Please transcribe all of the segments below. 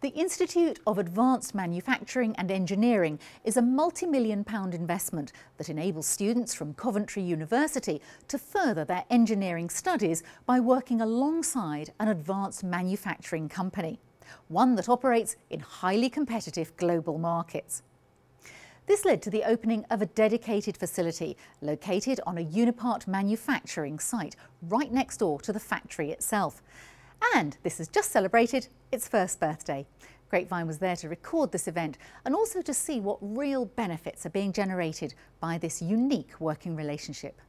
The Institute of Advanced Manufacturing and Engineering is a multi-million pound investment that enables students from Coventry University to further their engineering studies by working alongside an advanced manufacturing company, one that operates in highly competitive global markets. This led to the opening of a dedicated facility located on a Unipart manufacturing site right next door to the factory itself. And this has just celebrated its first birthday. Grapevine was there to record this event and also to see what real benefits are being generated by this unique working relationship.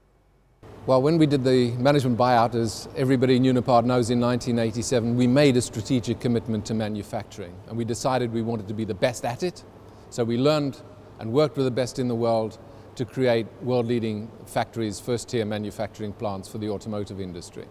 Well, when we did the management buyout, as everybody in Unipart knows, in 1987, we made a strategic commitment to manufacturing and we decided we wanted to be the best at it. So we learned and worked with the best in the world to create world-leading factories, first-tier manufacturing plants for the automotive industry.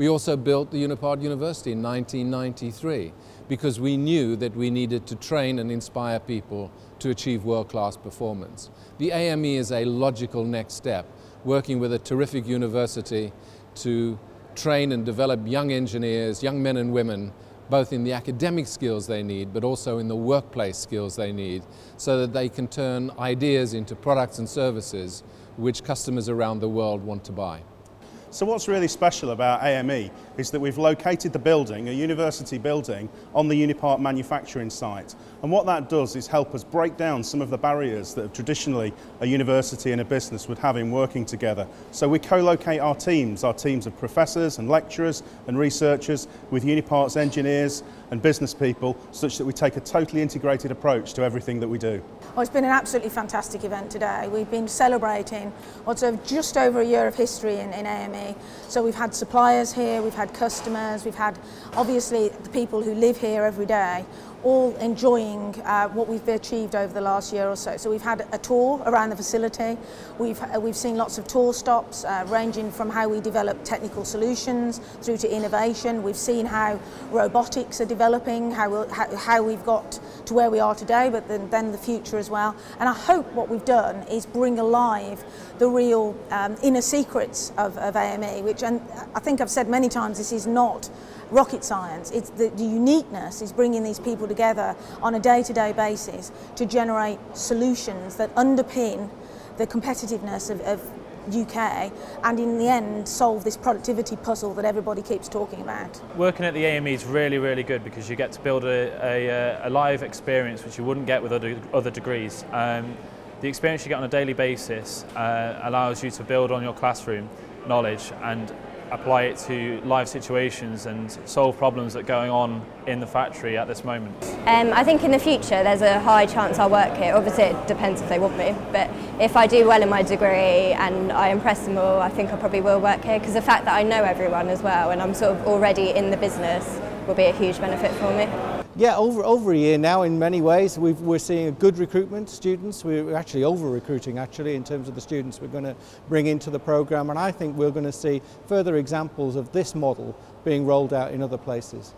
We also built the Unipart University in 1993 because we knew that we needed to train and inspire people to achieve world-class performance. The AME is a logical next step, working with a terrific university to train and develop young engineers, young men and women, both in the academic skills they need, but also in the workplace skills they need, so that they can turn ideas into products and services which customers around the world want to buy. So what's really special about AME is that we've located the building, a university building, on the Unipart manufacturing site. And what that does is help us break down some of the barriers that traditionally a university and a business would have in working together. So we co-locate our teams, our teams of professors and lecturers and researchers with Unipart's engineers and business people such that we take a totally integrated approach to everything that we do. Well, it's been an absolutely fantastic event today. We've been celebrating what's just over a year of history in, in AME. So we've had suppliers here, we've had customers, we've had obviously the people who live here every day all enjoying uh, what we've achieved over the last year or so. So we've had a tour around the facility. We've, uh, we've seen lots of tour stops uh, ranging from how we develop technical solutions through to innovation. We've seen how robotics are developing, how, we'll, how, how we've got to where we are today, but then, then the future as well. And I hope what we've done is bring alive the real um, inner secrets of, of Which and I think I've said many times this is not rocket science. It's the, the uniqueness is bringing these people together on a day-to-day -day basis to generate solutions that underpin the competitiveness of, of UK and in the end solve this productivity puzzle that everybody keeps talking about. Working at the AME is really really good because you get to build a, a, a live experience which you wouldn't get with other, other degrees. Um, the experience you get on a daily basis uh, allows you to build on your classroom knowledge and apply it to live situations and solve problems that are going on in the factory at this moment? Um, I think in the future there's a high chance I'll work here. Obviously it depends if they want me, but if I do well in my degree and I impress them all, I think I probably will work here because the fact that I know everyone as well and I'm sort of already in the business will be a huge benefit for me. Yeah, over, over a year now in many ways. we are seeing a good recruitment students. We're actually over recruiting actually in terms of the students we're going to bring into the programme and I think we're going to see further examples of this model being rolled out in other places.